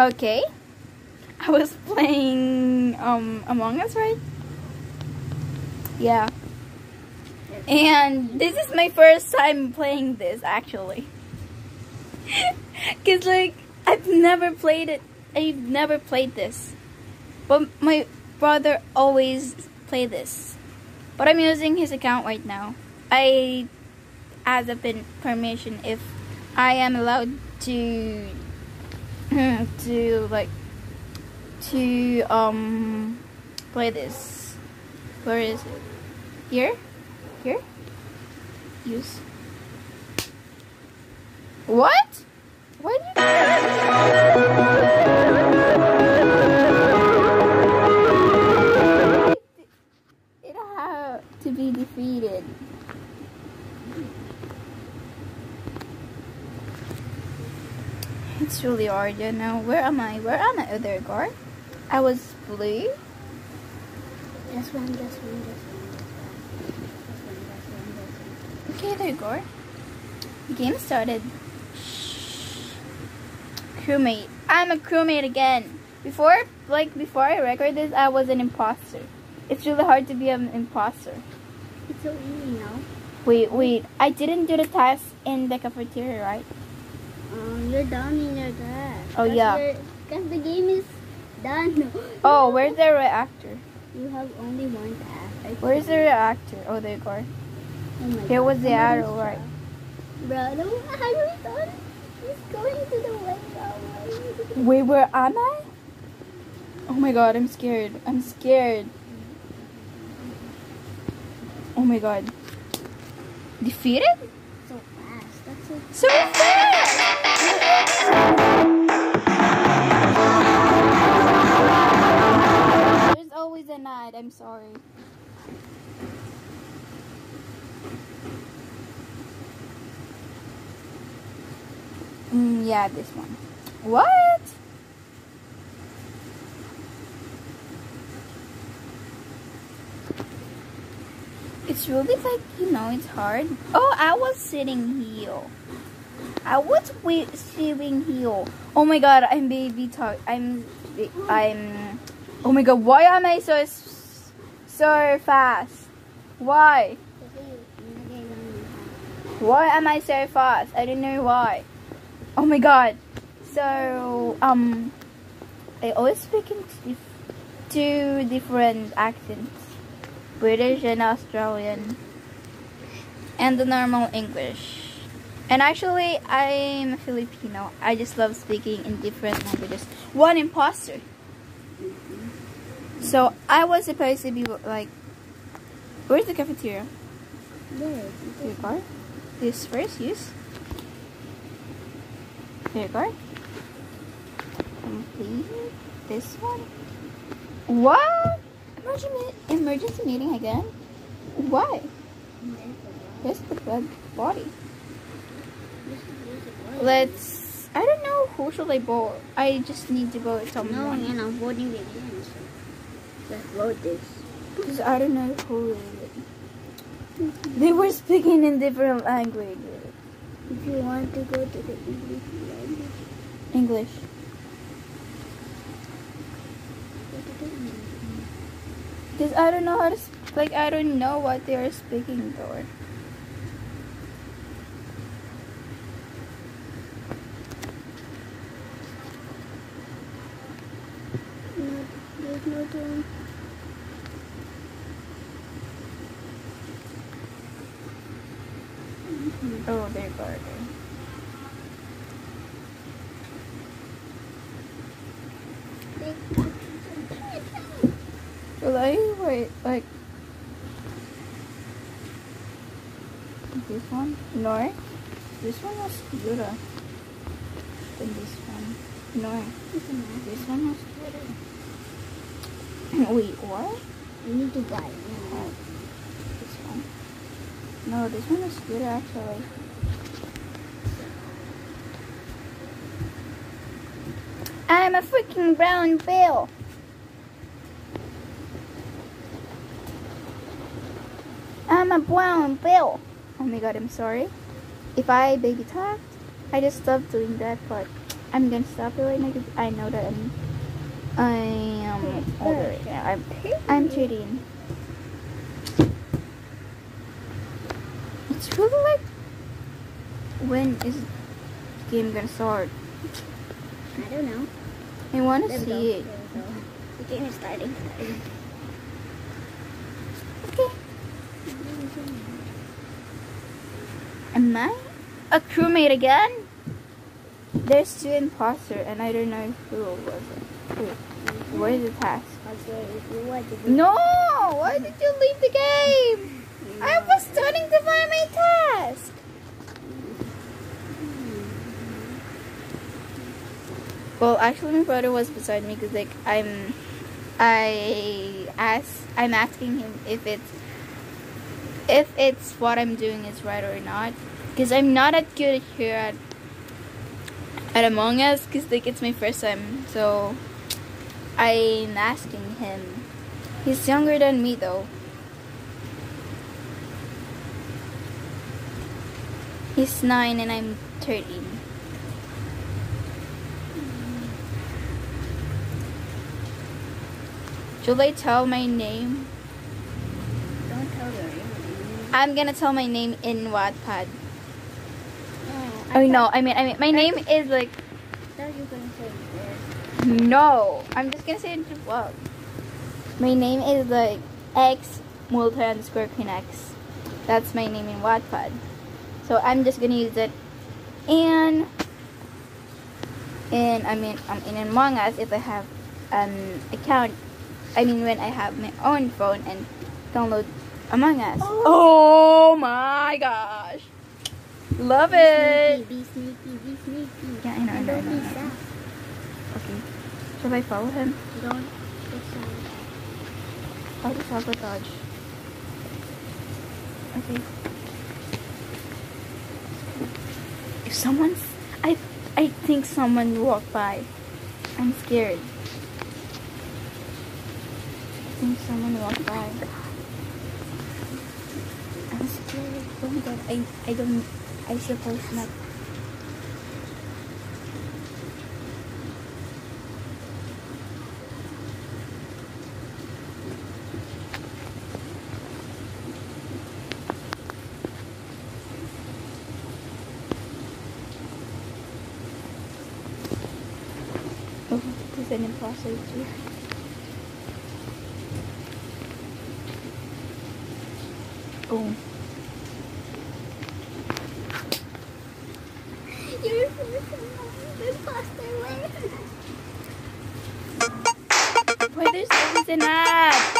Okay. I was playing um Among Us, right? Yeah. And this is my first time playing this actually. Cause like I've never played it. I've never played this. But my brother always play this. But I'm using his account right now. I ask a permission if I am allowed to to like to um play this. Where is it? Here? Here? Use. What? Why It's really hard, you know. Where am I? Where am I? Oh, there, guard. I was blue. This one, this one, this one. Okay, there, guard. The game started. Shh. Crewmate. I'm a crewmate again. Before, like, before I record this, I was an imposter. It's really hard to be an imposter. It's so easy now. Wait, wait. I didn't do the task in the cafeteria, right? Um, you're done in your. Oh, yeah. Because the game is done. Oh, where's the reactor? You have only one task. Where's the reactor? Oh, there you go. Oh Here God. was the arrow, right? Bro, no, how you done? He's going to the window. Wait, where am I? Oh my god, I'm scared. I'm scared. Oh my god. Defeated? So fast. That's so So fast! There's always a night, I'm sorry. Mm, yeah, this one. What? It's really like, you know, it's hard. Oh, I was sitting here. I was wait, sitting here. Oh my god, I'm baby talk. I'm, I'm, oh my god, why am I so, so fast? Why? Why am I so fast? I don't know why. Oh my god. So, um, I always speak in two different accents. British and Australian. And the normal English. And actually, I'm a Filipino. I just love speaking in different languages. One imposter. So, I was supposed to be like, where's the cafeteria? There. Here, car. This first, use. Here, car. Complete this one. What? Emergency, emergency meeting again? Why? Where's the body? Let's. I don't know who should I vote. I just need to vote someone. No, and I'm voting again. So let's vote this. Because I don't know who. They were speaking in different languages. If you want to go to the English language, English. go to the English. Because I don't know how to. Like, I don't know what they are speaking though. No, time. Oh, go. Will I wait like this one? No. This one was cuter than this one. No. This one was cuter. Wait, what? We need to buy. Oh, this one. No, this one is cuter actually. I'm a freaking brown bill. I'm a brown bill. Oh my god, I'm sorry. If I baby talked, I just love doing that but I'm gonna stop it right now because I know that I'm I am older. I'm I'm cheating. It's really like when is the game gonna start? I don't know. I wanna There see it. There we go. The game is starting. Okay. Am I a crewmate again? There's two imposter and I don't know who was it. Is the task? No! Why did you leave the game? I was starting to find my task. Well, actually, my brother was beside me because, like, I'm, I ask, I'm asking him if it's, if it's what I'm doing is right or not, because I'm not that good here at, at Among Us, because like it's my first time, so I'm asking him. He's younger than me though. He's nine and I'm thirteen. Should I tell my name? Don't tell name. I'm gonna tell my name in Wattpad. Oh, Oh no, I mean, I mean, my name is like I thought you were gonna say this. no. I'm just gonna say it in vlog. My name is like X multi underscore queen X. That's my name in Wattpad. So I'm just gonna use it And and I mean I'm in Among Us if I have an account. I mean when I have my own phone and download Among Us. Oh, oh my gosh. Love it. Be sneaky, be sneaky. Yeah, I know, I know, I know, I know. Okay. Should I follow him? Don't be. I'll just have a dodge. Okay. If someone's, I, I think someone walked by. I'm scared. I think someone walked by. I'm scared. Oh my god, I, I don't, I suppose not. Oh, there's an imposter too. Oh. Way.